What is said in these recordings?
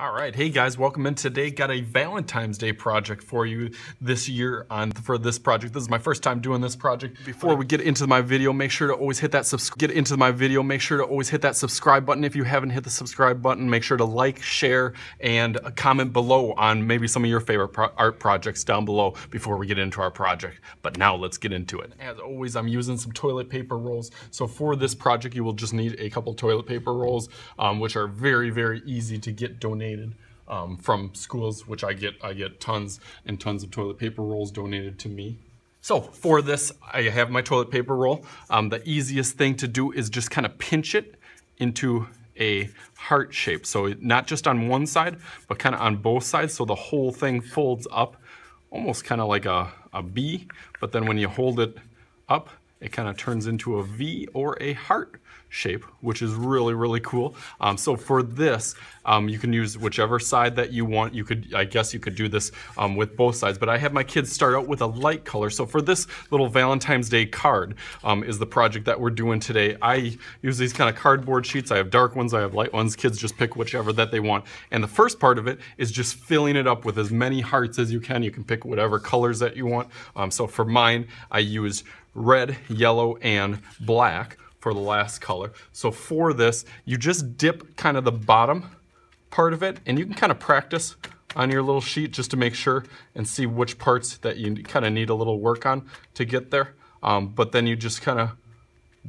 All right, hey guys, welcome in today. Got a Valentine's Day project for you this year on for this project. This is my first time doing this project. Before we get into my video, make sure to always hit that subscribe. Get into my video, make sure to always hit that subscribe button. If you haven't hit the subscribe button, make sure to like, share, and comment below on maybe some of your favorite pro art projects down below before we get into our project. But now let's get into it. As always, I'm using some toilet paper rolls. So for this project, you will just need a couple toilet paper rolls, um, which are very, very easy to get donated donated um, from schools, which I get. I get tons and tons of toilet paper rolls donated to me. So for this, I have my toilet paper roll. Um, the easiest thing to do is just kind of pinch it into a heart shape. So not just on one side, but kind of on both sides. So the whole thing folds up almost kind of like a, a B, but then when you hold it up, it kind of turns into a V or a heart shape, which is really, really cool. Um, so for this, um, you can use whichever side that you want. You could, I guess you could do this um, with both sides, but I have my kids start out with a light color. So for this little Valentine's Day card um, is the project that we're doing today. I use these kind of cardboard sheets. I have dark ones, I have light ones. Kids just pick whichever that they want. And the first part of it is just filling it up with as many hearts as you can. You can pick whatever colors that you want. Um, so for mine, I use red, yellow, and black for the last color. So for this, you just dip kind of the bottom part of it, and you can kind of practice on your little sheet just to make sure and see which parts that you kind of need a little work on to get there. Um, but then you just kind of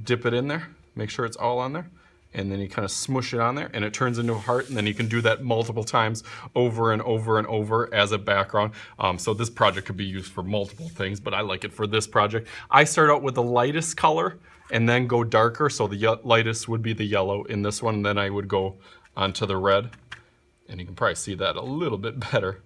dip it in there, make sure it's all on there and then you kind of smush it on there and it turns into a heart and then you can do that multiple times over and over and over as a background. Um, so this project could be used for multiple things, but I like it for this project. I start out with the lightest color and then go darker. So the lightest would be the yellow in this one. And then I would go onto the red and you can probably see that a little bit better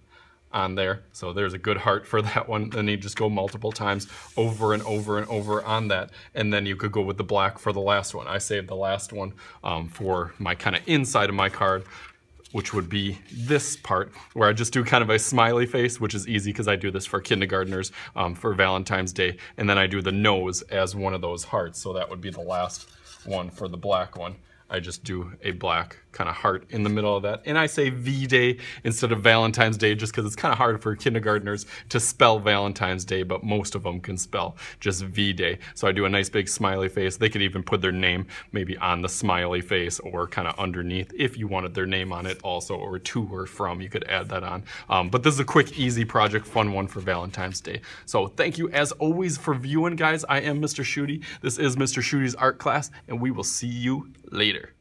on there. So there's a good heart for that one. Then you just go multiple times over and over and over on that. And then you could go with the black for the last one. I saved the last one um, for my kind of inside of my card which would be this part, where I just do kind of a smiley face, which is easy because I do this for kindergartners um, for Valentine's Day. And then I do the nose as one of those hearts. So that would be the last one for the black one. I just do a black kind of heart in the middle of that. And I say V-Day instead of Valentine's Day just because it's kind of hard for kindergartners to spell Valentine's Day, but most of them can spell just V-Day. So I do a nice big smiley face. They could even put their name maybe on the smiley face or kind of underneath if you wanted their name on it also or to or from, you could add that on. Um, but this is a quick, easy project, fun one for Valentine's Day. So thank you as always for viewing, guys. I am Mr. Schuette. This is Mr. Schuette's art class, and we will see you later.